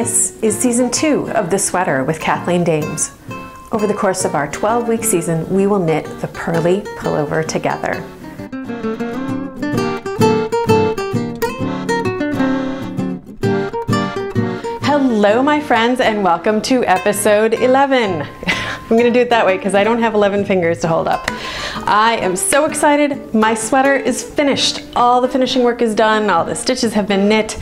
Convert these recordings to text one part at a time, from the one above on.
This is season two of The Sweater with Kathleen Dames. Over the course of our 12 week season, we will knit the purly pullover together. Hello, my friends, and welcome to episode 11. I'm gonna do it that way because I don't have 11 fingers to hold up. I am so excited. My sweater is finished. All the finishing work is done. All the stitches have been knit.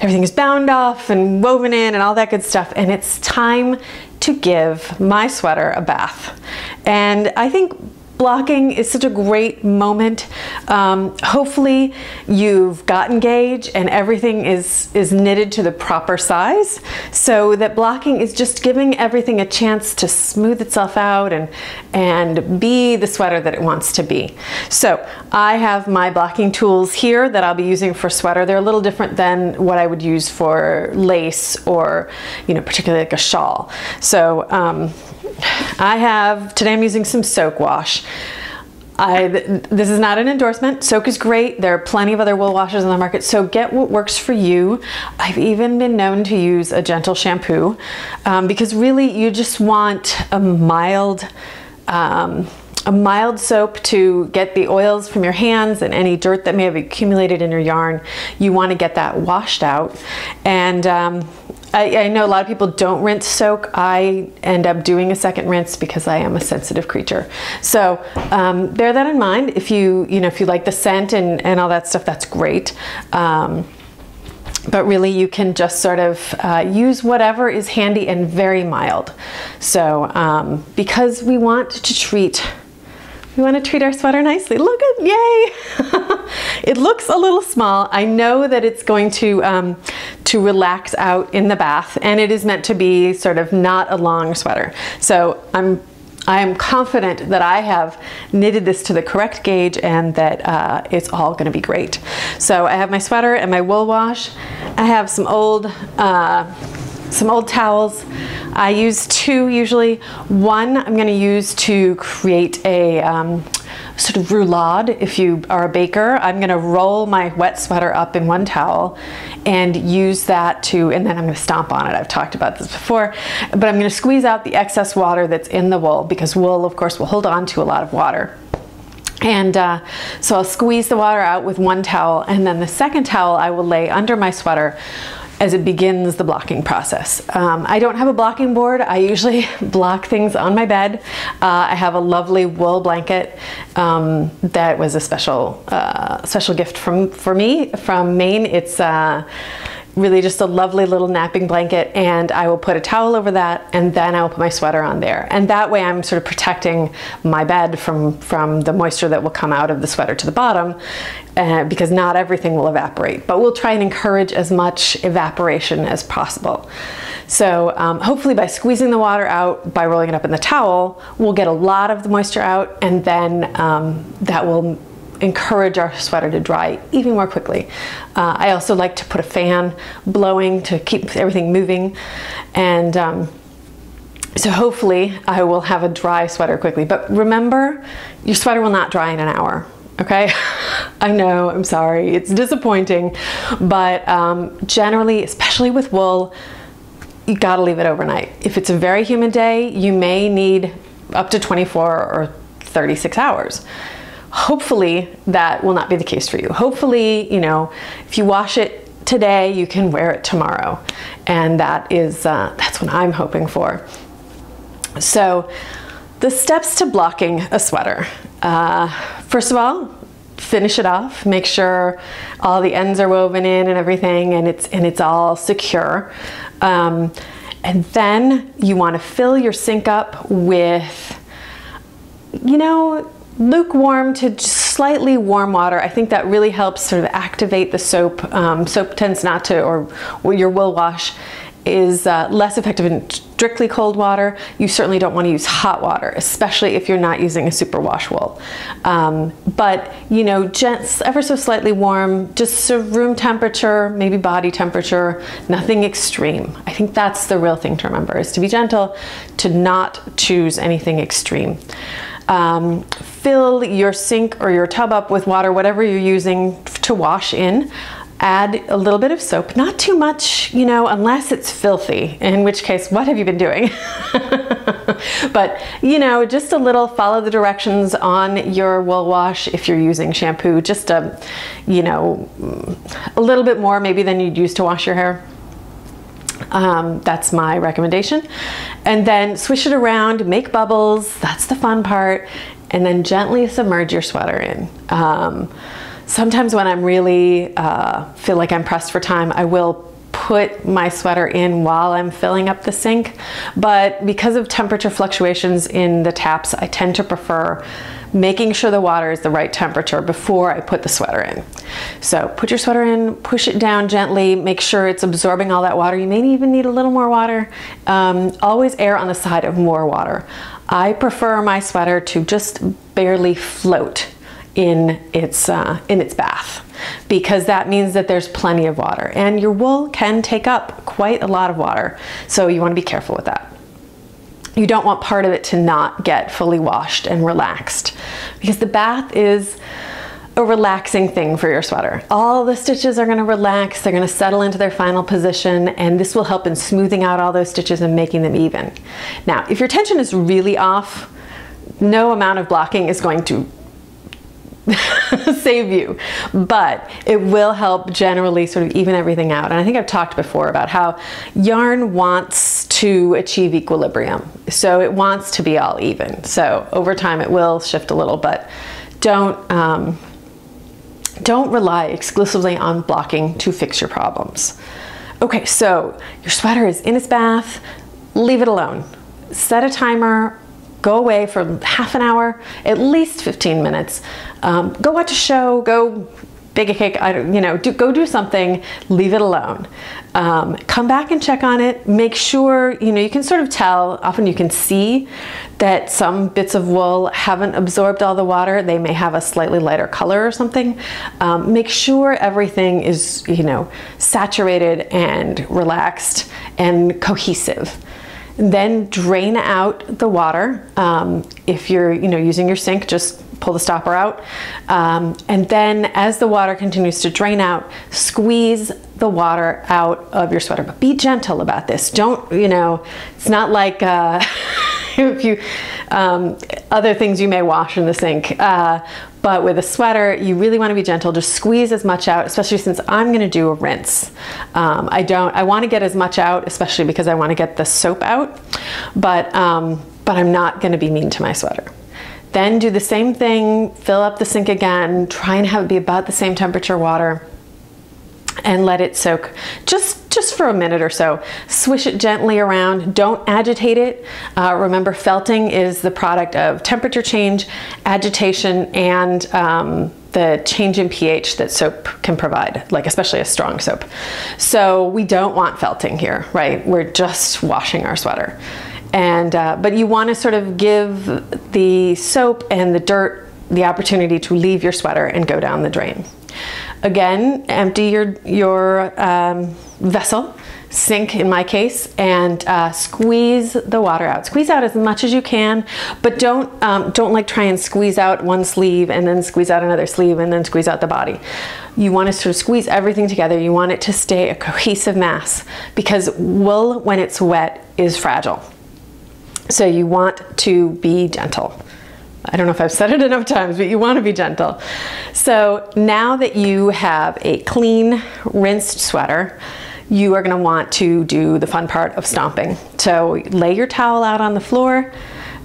Everything is bound off and woven in and all that good stuff. And it's time to give my sweater a bath. And I think blocking is such a great moment. Um, hopefully you've gotten gauge and everything is, is knitted to the proper size so that blocking is just giving everything a chance to smooth itself out and, and be the sweater that it wants to be. So I have my blocking tools here that I'll be using for sweater. They're a little different than what I would use for lace or, you know, particularly like a shawl. So um, I have, today I'm using some soak wash. I, this is not an endorsement. Soak is great. There are plenty of other wool washes on the market, so get what works for you. I've even been known to use a gentle shampoo um, because really you just want a mild, um, a mild soap to get the oils from your hands and any dirt that may have accumulated in your yarn. You want to get that washed out. And um, I, I, know a lot of people don't rinse soak. I end up doing a second rinse because I am a sensitive creature. So um, bear that in mind. If you, you know, if you like the scent and, and all that stuff, that's great. Um, but really you can just sort of uh, use whatever is handy and very mild. So um, because we want to treat we want to treat our sweater nicely. Look at, yay! it looks a little small. I know that it's going to, um, to relax out in the bath and it is meant to be sort of not a long sweater. So I'm I am confident that I have knitted this to the correct gauge and that uh, it's all going to be great. So I have my sweater and my wool wash. I have some old uh, some old towels. I use two usually. One I'm going to use to create a um, sort of roulade if you are a baker. I'm going to roll my wet sweater up in one towel and use that to, and then I'm going to stomp on it. I've talked about this before, but I'm going to squeeze out the excess water that's in the wool because wool, of course, will hold on to a lot of water. And uh, so I'll squeeze the water out with one towel and then the second towel I will lay under my sweater as it begins the blocking process. Um, I don't have a blocking board. I usually block things on my bed. Uh, I have a lovely wool blanket um, that was a special uh, special gift from for me from Maine. It's uh, really just a lovely little napping blanket and I will put a towel over that and then I will put my sweater on there. And that way I'm sort of protecting my bed from, from the moisture that will come out of the sweater to the bottom uh, because not everything will evaporate. But we'll try and encourage as much evaporation as possible. So um, hopefully by squeezing the water out, by rolling it up in the towel, we'll get a lot of the moisture out and then um, that will encourage our sweater to dry even more quickly. Uh, I also like to put a fan blowing to keep everything moving and um, so hopefully I will have a dry sweater quickly. But remember, your sweater will not dry in an hour. Okay, I know, I'm sorry, it's disappointing, but um, generally, especially with wool, you gotta leave it overnight. If it's a very humid day, you may need up to 24 or 36 hours hopefully that will not be the case for you. Hopefully, you know, if you wash it today, you can wear it tomorrow. And that is, uh, that's what I'm hoping for. So the steps to blocking a sweater. Uh, first of all, finish it off. Make sure all the ends are woven in and everything and it's, and it's all secure. Um, and then you want to fill your sink up with, you know, lukewarm to slightly warm water. I think that really helps sort of activate the soap. Um, soap tends not to, or, or your wool wash is uh, less effective in strictly cold water. You certainly don't want to use hot water, especially if you're not using a super wash wool. Um, but you know, just ever so slightly warm, just sort of room temperature, maybe body temperature, nothing extreme. I think that's the real thing to remember is to be gentle, to not choose anything extreme. Um, fill your sink or your tub up with water, whatever you're using to wash in. add a little bit of soap, not too much, you know, unless it's filthy, in which case, what have you been doing? but, you know, just a little follow the directions on your wool wash if you're using shampoo, just a, you know, a little bit more maybe than you'd use to wash your hair. Um, that's my recommendation. And then swish it around, make bubbles, that's the fun part, and then gently submerge your sweater in. Um, sometimes when I'm really uh, feel like I'm pressed for time, I will put my sweater in while I'm filling up the sink. But because of temperature fluctuations in the taps, I tend to prefer making sure the water is the right temperature before I put the sweater in. So put your sweater in, push it down gently, make sure it's absorbing all that water. You may even need a little more water. Um, always err on the side of more water. I prefer my sweater to just barely float in its, uh, in its bath because that means that there's plenty of water and your wool can take up quite a lot of water. So you wanna be careful with that you don't want part of it to not get fully washed and relaxed because the bath is a relaxing thing for your sweater. All the stitches are gonna relax, they're gonna settle into their final position, and this will help in smoothing out all those stitches and making them even. Now, if your tension is really off, no amount of blocking is going to save you, but it will help generally sort of even everything out. And I think I've talked before about how yarn wants to achieve equilibrium. So it wants to be all even. So over time it will shift a little, but don't, um, don't rely exclusively on blocking to fix your problems. Okay, so your sweater is in its bath, leave it alone. Set a timer go away for half an hour, at least 15 minutes. Um, go watch a show, go bake a cake, I don't, you know, do, go do something, leave it alone. Um, come back and check on it. Make sure, you know, you can sort of tell, often you can see that some bits of wool haven't absorbed all the water. They may have a slightly lighter color or something. Um, make sure everything is, you know, saturated and relaxed and cohesive. Then drain out the water. Um, if you're you know, using your sink, just pull the stopper out. Um, and then as the water continues to drain out, squeeze the water out of your sweater. But be gentle about this. Don't, you know, it's not like uh, if you, um, other things you may wash in the sink. Uh, but with a sweater, you really want to be gentle. Just squeeze as much out, especially since I'm going to do a rinse. Um, I don't, I want to get as much out, especially because I want to get the soap out, but, um, but I'm not going to be mean to my sweater. Then do the same thing, fill up the sink again, try and have it be about the same temperature water and let it soak just just for a minute or so. Swish it gently around. Don't agitate it. Uh, remember, felting is the product of temperature change, agitation, and um, the change in pH that soap can provide, like especially a strong soap. So we don't want felting here, right? We're just washing our sweater. And, uh, but you want to sort of give the soap and the dirt the opportunity to leave your sweater and go down the drain. Again, empty your, your um, vessel, sink in my case, and uh, squeeze the water out. Squeeze out as much as you can, but don't, um, don't like try and squeeze out one sleeve and then squeeze out another sleeve and then squeeze out the body. You want to sort of squeeze everything together. You want it to stay a cohesive mass because wool, when it's wet, is fragile. So you want to be gentle. I don't know if I've said it enough times, but you want to be gentle. So now that you have a clean, rinsed sweater, you are going to want to do the fun part of stomping. So lay your towel out on the floor.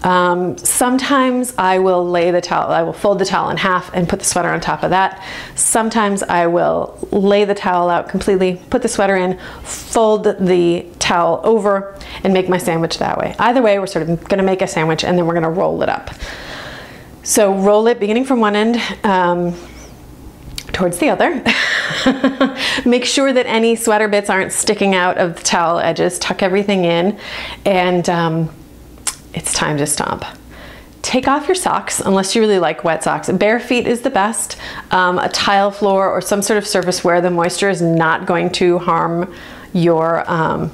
Um, sometimes I will lay the towel, I will fold the towel in half and put the sweater on top of that. Sometimes I will lay the towel out completely, put the sweater in, fold the towel over and make my sandwich that way. Either way, we're sort of gonna make a sandwich and then we're gonna roll it up. So roll it beginning from one end um, towards the other. Make sure that any sweater bits aren't sticking out of the towel edges. Tuck everything in and um, it's time to stomp. Take off your socks unless you really like wet socks. Bare feet is the best. Um, a tile floor or some sort of surface where the moisture is not going to harm your um,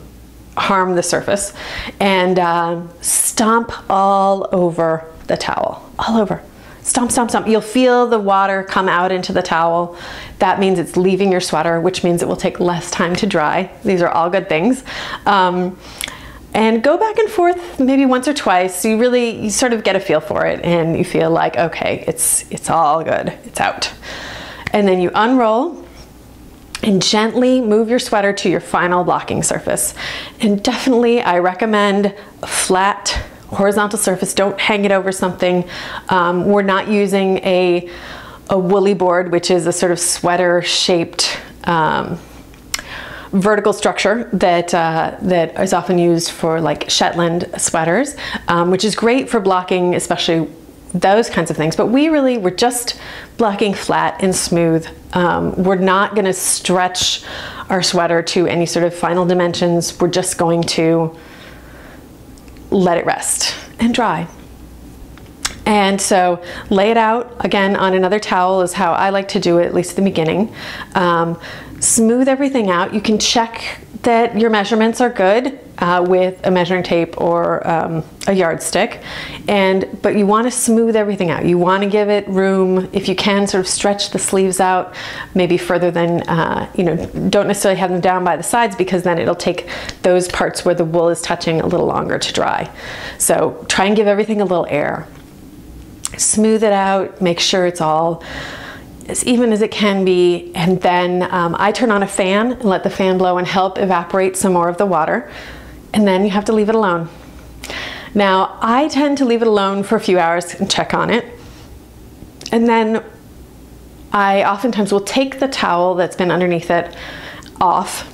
harm the surface and uh, stomp all over the towel all over. Stomp, stomp, stomp. You'll feel the water come out into the towel. That means it's leaving your sweater, which means it will take less time to dry. These are all good things. Um, and go back and forth maybe once or twice. So you really you sort of get a feel for it and you feel like, okay, it's, it's all good, it's out. And then you unroll and gently move your sweater to your final blocking surface. And definitely I recommend flat horizontal surface. Don't hang it over something. Um, we're not using a, a woolly board, which is a sort of sweater shaped um, vertical structure that uh, that is often used for like Shetland sweaters, um, which is great for blocking, especially those kinds of things. But we really were just blocking flat and smooth. Um, we're not going to stretch our sweater to any sort of final dimensions. We're just going to let it rest and dry. And so lay it out again on another towel is how I like to do it, at least at the beginning. Um, smooth everything out. You can check that your measurements are good uh, with a measuring tape or um, a yardstick. And but you want to smooth everything out. You want to give it room. If you can, sort of stretch the sleeves out, maybe further than uh, you know. Don't necessarily have them down by the sides because then it'll take those parts where the wool is touching a little longer to dry. So try and give everything a little air. Smooth it out. Make sure it's all as even as it can be. And then um, I turn on a fan and let the fan blow and help evaporate some more of the water. And then you have to leave it alone. Now, I tend to leave it alone for a few hours and check on it. And then I oftentimes will take the towel that's been underneath it off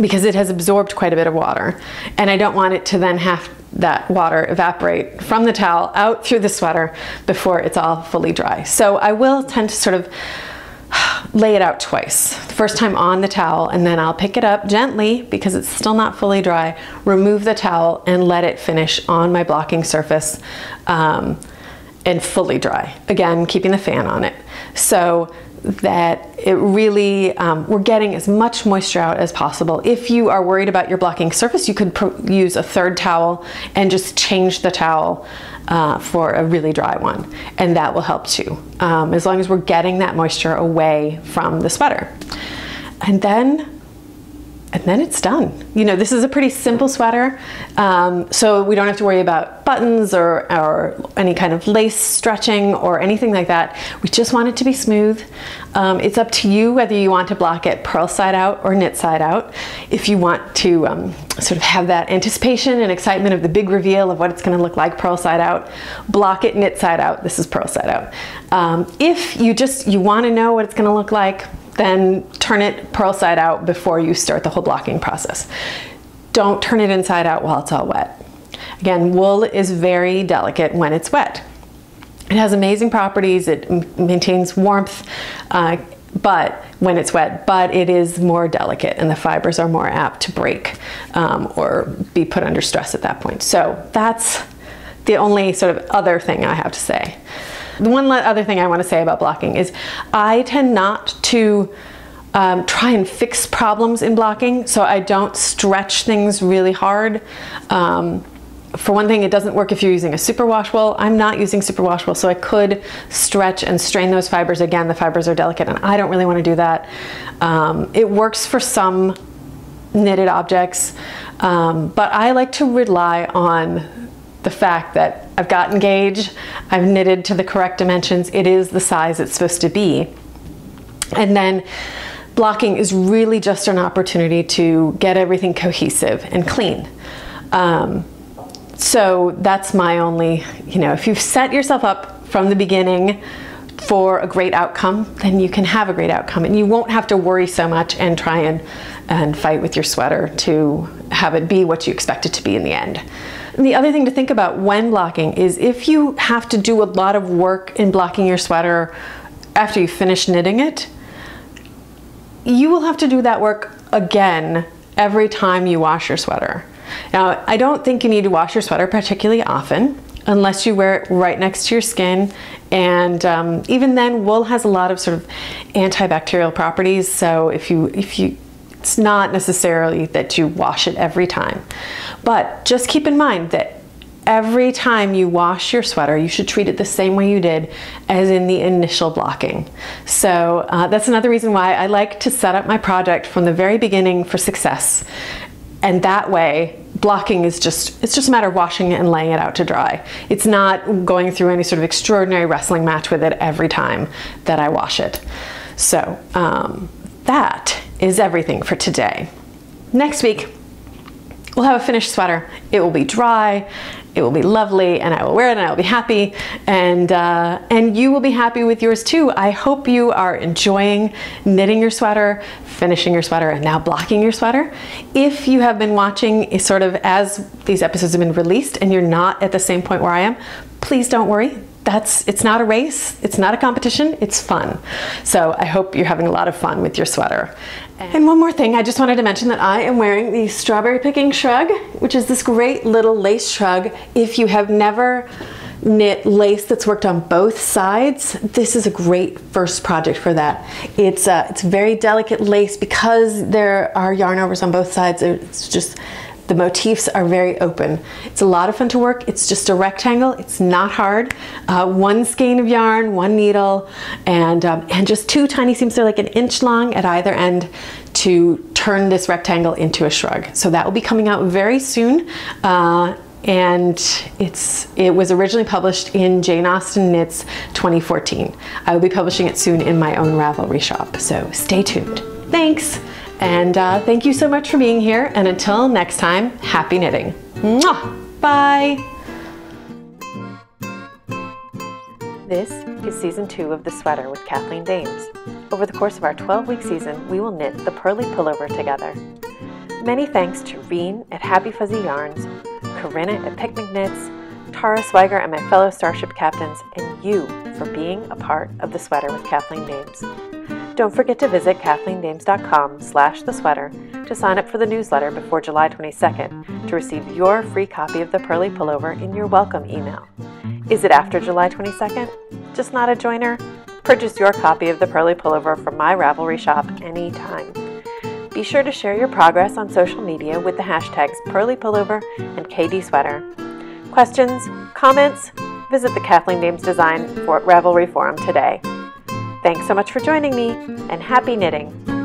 because it has absorbed quite a bit of water. And I don't want it to then have that water evaporate from the towel out through the sweater before it's all fully dry. So I will tend to sort of lay it out twice. The first time on the towel and then I'll pick it up gently because it's still not fully dry, remove the towel and let it finish on my blocking surface um, and fully dry. Again, keeping the fan on it. So that it really, um, we're getting as much moisture out as possible. If you are worried about your blocking surface, you could use a third towel and just change the towel uh, for a really dry one. And that will help too, um, as long as we're getting that moisture away from the sweater. And then and then it's done. You know, this is a pretty simple sweater, um, so we don't have to worry about buttons or, or any kind of lace stretching or anything like that. We just want it to be smooth. Um, it's up to you whether you want to block it purl side out or knit side out. If you want to um, sort of have that anticipation and excitement of the big reveal of what it's going to look like purl side out, block it knit side out. This is purl side out. Um, if you just you want to know what it's going to look like, then turn it purl side out before you start the whole blocking process. Don't turn it inside out while it's all wet. Again, wool is very delicate when it's wet. It has amazing properties, it maintains warmth, uh, but when it's wet, but it is more delicate and the fibers are more apt to break um, or be put under stress at that point. So that's the only sort of other thing I have to say. The one other thing I want to say about blocking is I tend not to um, try and fix problems in blocking, so I don't stretch things really hard. Um, for one thing, it doesn't work if you're using a superwash wool. I'm not using superwash wool, so I could stretch and strain those fibers. Again, the fibers are delicate, and I don't really want to do that. Um, it works for some knitted objects, um, but I like to rely on the fact that I've gotten gauge, I've knitted to the correct dimensions, it is the size it's supposed to be. And then blocking is really just an opportunity to get everything cohesive and clean. Um, so that's my only, you know, if you've set yourself up from the beginning for a great outcome, then you can have a great outcome and you won't have to worry so much and try and, and fight with your sweater to have it be what you expect it to be in the end. And the other thing to think about when blocking is if you have to do a lot of work in blocking your sweater after you finish knitting it, you will have to do that work again every time you wash your sweater. Now, I don't think you need to wash your sweater particularly often unless you wear it right next to your skin. And um, even then, wool has a lot of sort of antibacterial properties. So if you, if you, it's not necessarily that you wash it every time. But just keep in mind that every time you wash your sweater, you should treat it the same way you did as in the initial blocking. So uh, that's another reason why I like to set up my project from the very beginning for success. And that way, blocking is just, it's just a matter of washing it and laying it out to dry. It's not going through any sort of extraordinary wrestling match with it every time that I wash it. So um, that is everything for today. Next week, we'll have a finished sweater. It will be dry, it will be lovely, and I will wear it and I will be happy, and, uh, and you will be happy with yours too. I hope you are enjoying knitting your sweater, finishing your sweater, and now blocking your sweater. If you have been watching sort of as these episodes have been released and you're not at the same point where I am, please don't worry that's it's not a race it's not a competition it's fun. So i hope you're having a lot of fun with your sweater. And one more thing i just wanted to mention that i am wearing the strawberry picking shrug which is this great little lace shrug. If you have never knit lace that's worked on both sides this is a great first project for that. It's uh, it's very delicate lace because there are yarn overs on both sides. It's just the motifs are very open. It's a lot of fun to work. It's just a rectangle. It's not hard. Uh, one skein of yarn, one needle, and, um, and just two tiny seams. They're like an inch long at either end to turn this rectangle into a shrug. So that will be coming out very soon. Uh, and it's it was originally published in Jane Austen Knits 2014. I will be publishing it soon in my own Ravelry shop, so stay tuned. Thanks! And uh, thank you so much for being here. And until next time, happy knitting. Mwah! Bye. This is season two of The Sweater with Kathleen Dames. Over the course of our 12 week season, we will knit the Purly Pullover together. Many thanks to Reen at Happy Fuzzy Yarns, Corinna at Picnic Knits, Tara Swiger and my fellow Starship captains, and you for being a part of The Sweater with Kathleen Dames. Don't forget to visit kathleendames.com slash the sweater to sign up for the newsletter before July 22nd to receive your free copy of the Purly Pullover in your welcome email. Is it after July 22nd? Just not a joiner? Purchase your copy of the Purly Pullover from my Ravelry shop anytime. Be sure to share your progress on social media with the hashtags Purly Pullover and KD Sweater. Questions? Comments? Visit the Kathleen Dames Design for Ravelry forum today. Thanks so much for joining me, and happy knitting!